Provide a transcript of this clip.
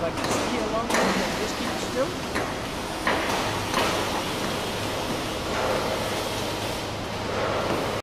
like to stay here longer and just keep still?